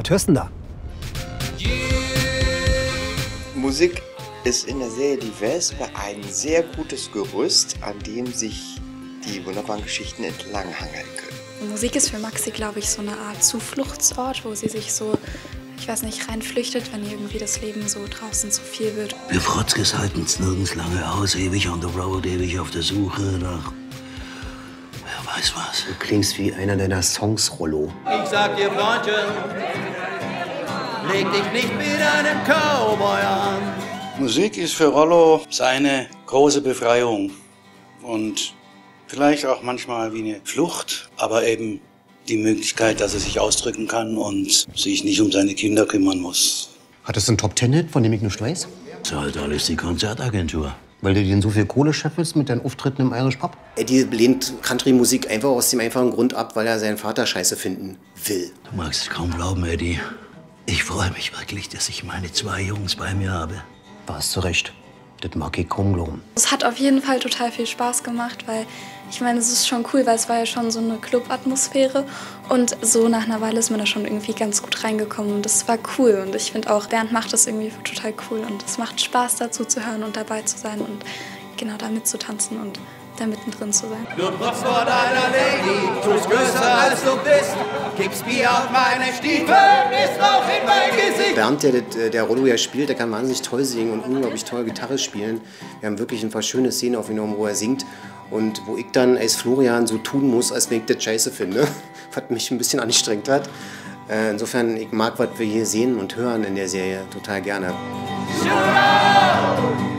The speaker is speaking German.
Was hörst du denn da? Musik ist in der Serie Die Wespe ein sehr gutes Gerüst, an dem sich die wunderbaren Geschichten entlanghangeln können. Musik ist für Maxi, glaube ich, so eine Art Zufluchtsort, wo sie sich so, ich weiß nicht, reinflüchtet, wenn irgendwie das Leben so draußen zu viel wird. Wir Frotzkes halten es nirgends lange aus, ewig on the road, ewig auf der Suche nach. Wer weiß was. Du klingst wie einer deiner Songs, Rollo. Ich sag dir, Freundchen, leg dich nicht mit einem Cowboy an. Musik ist für Rollo seine große Befreiung und vielleicht auch manchmal wie eine Flucht, aber eben die Möglichkeit, dass er sich ausdrücken kann und sich nicht um seine Kinder kümmern muss. Hattest du einen Top-Ten-Hit, von dem ich nicht weiß? Zahlt alles die Konzertagentur. Weil du dir so viel Kohle scheffelst mit deinen Auftritten im Irish Pub? Eddie lehnt Country-Musik einfach aus dem einfachen Grund ab, weil er seinen Vater scheiße finden will. Du magst es kaum glauben, Eddie. Ich freue mich wirklich, dass ich meine zwei Jungs bei mir habe. Warst du recht. Das mag ich kaum glauben. Es hat auf jeden Fall total viel Spaß gemacht, weil ich meine, es ist schon cool, weil es war ja schon so eine Club-Atmosphäre und so nach einer Weile ist man da schon irgendwie ganz gut reingekommen und das war cool und ich finde auch, Bernd macht das irgendwie total cool und es macht Spaß dazu zu hören und dabei zu sein und genau da mitzutanzen und da mittendrin zu sein. Du trotzt vor deiner Lady, tust größer als du bist, kippst Bier auf meine Stiefel, bist Bernd, der, der, Rollo ja spielt, der kann wahnsinnig toll singen und unglaublich toll Gitarre spielen. Wir haben wirklich ein paar schöne Szenen aufgenommen, wo er singt und wo ich dann als Florian so tun muss, als wenn ich das scheiße finde, was mich ein bisschen anstrengt hat. Äh, Insofern, ich mag, was wir hier sehen und hören in der Serie total gerne. Shoot up!